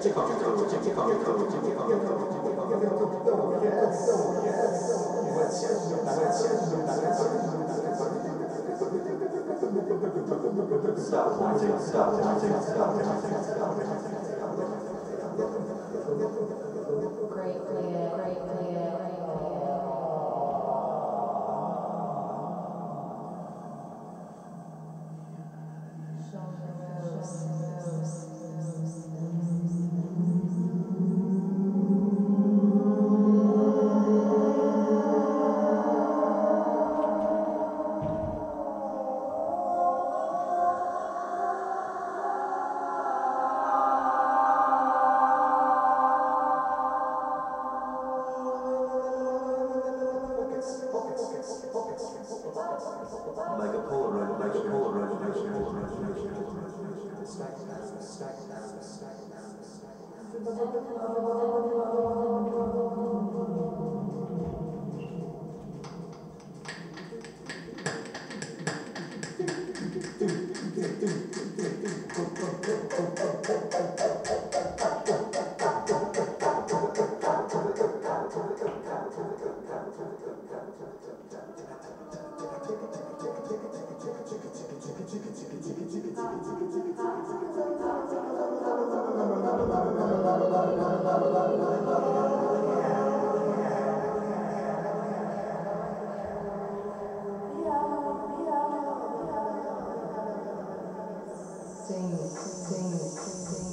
Great, great, great, great. どうもどうも。 생, 생, 생, 생.